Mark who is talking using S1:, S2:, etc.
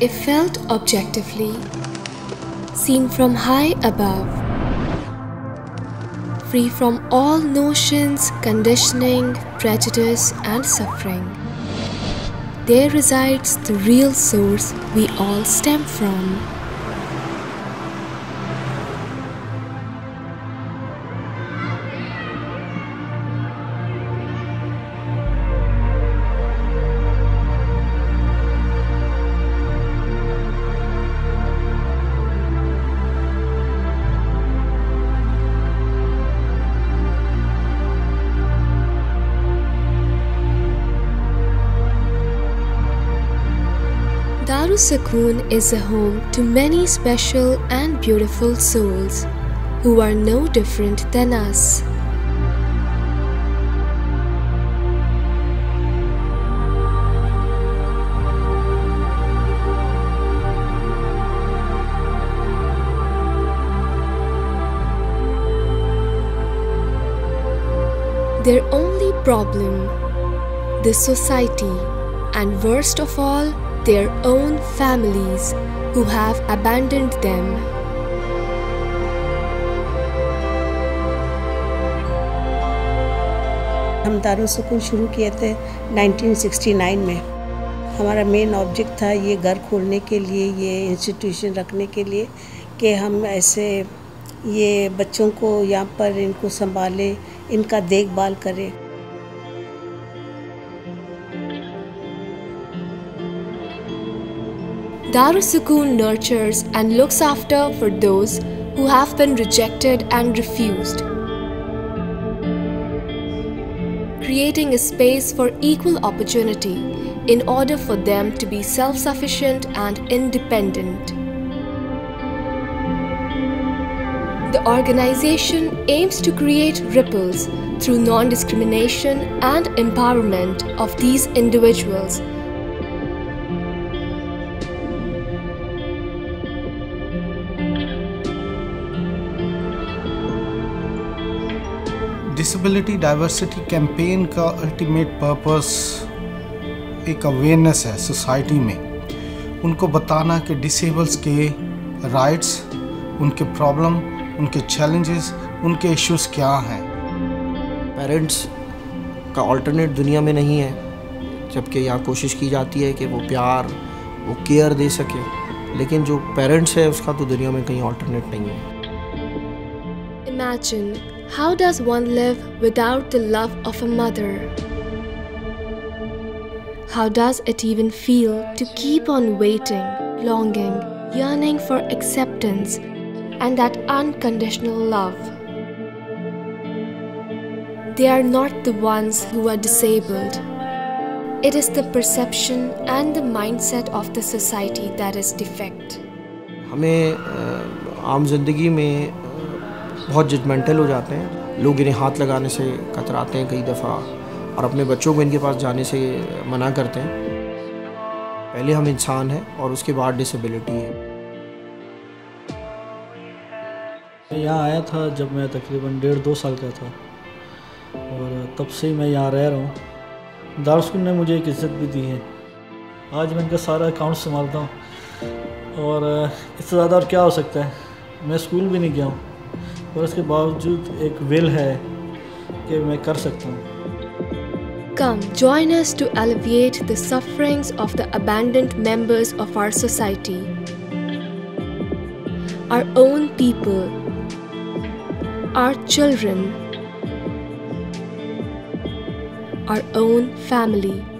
S1: if felt objectively, seen from high above, free from all notions, conditioning, prejudice, and suffering. There resides the real source we all stem from. Darussakoon is a home to many special and beautiful souls who are no different than us. Their only problem, the society, and worst of all, their own families who have abandoned them.
S2: हम दारुसकून शुरू किए थे 1969 में हमारा main object था ये घर खोलने के लिए, ये इंस्टीट्यूशन रखने के लिए कि हम ऐसे ये बच्चों को यहाँ पर इनको संभालें, इनका देखभाल करें
S1: Darussakoon nurtures and looks after for those who have been rejected and refused, creating a space for equal opportunity in order for them to be self sufficient and independent. The organization aims to create ripples through non discrimination and empowerment of these individuals
S3: disability diversity campaign का ultimate purpose एक awareness है society में। उनको बताना कि disables के rights उनके problem उनके चैलेंजेस उनके इश्यूज़ क्या हैं।
S4: पेरेंट्स का अल्टरनेट दुनिया में नहीं है जबकि यहाँ कोशिश की जाती है कि वो प्यार वो केयर दे सके। लेकिन जो पेरेंट्स है उसका तो दुनिया में कहीं ऑल्टरनेट नहीं है।
S1: Imagine how does one live without the love of a mother? How does it even feel to keep on waiting, longing, yearning for acceptance and that unconditional love? They are not the ones who are disabled. It is the perception and the mindset of the society that is defect.
S4: हमें अ, आम जिंदगी में अ, बहुत judgemental हो जाते हैं। लोग इन्हें हाथ लगाने से कतराते हैं कई दफ़ा और अपने बच्चों को इनके पास जाने से मना करते हैं। पहले हम इंसान हैं और उसके बाद डिसेबिलिटी है।
S5: मैं यहाँ आया था जब मैं तकरीबन डेढ़ दो साल का था और तब से ही मैं यहाँ रह रहा हूँ। दारस्कूल ने मुझे एक इज़्ज़त भी दी है। आज मैं इनका सारा अकाउंट संभालता हूँ और इससे ज़्यादा और क्या हो सकता है? मैं स्कूल भी नहीं गया हूँ। और इसके बावजूद एक विल है कि मैं कर सकता हूँ
S1: Come, join us to alleviate the sufferings of the abandoned members of our society. Our own people, our children, our own family.